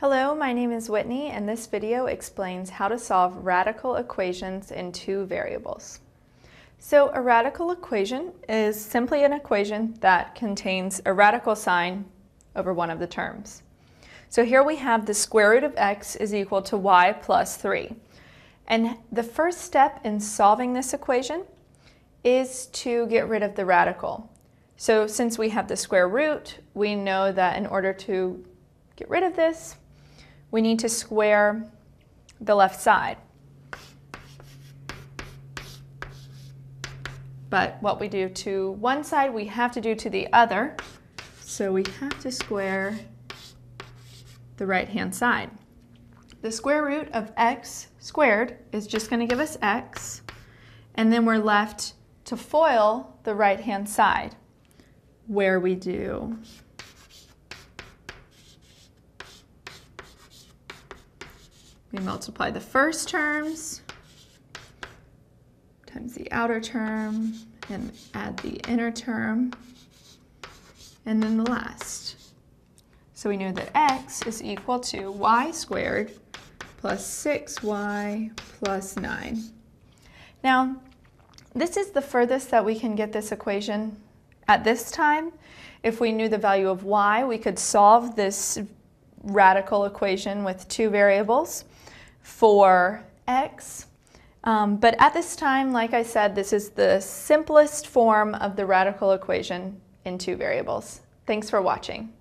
Hello, my name is Whitney and this video explains how to solve radical equations in two variables. So a radical equation is simply an equation that contains a radical sign over one of the terms. So here we have the square root of x is equal to y plus 3. And the first step in solving this equation is to get rid of the radical. So since we have the square root, we know that in order to get rid of this, we need to square the left side. But what we do to one side, we have to do to the other. So we have to square the right-hand side. The square root of x squared is just going to give us x, and then we're left to FOIL the right-hand side, where we do We multiply the first terms times the outer term and add the inner term and then the last. So we know that x is equal to y squared plus 6y plus 9. Now, this is the furthest that we can get this equation at this time. If we knew the value of y, we could solve this radical equation with two variables for x. Um, but at this time, like I said, this is the simplest form of the radical equation in two variables. Thanks for watching.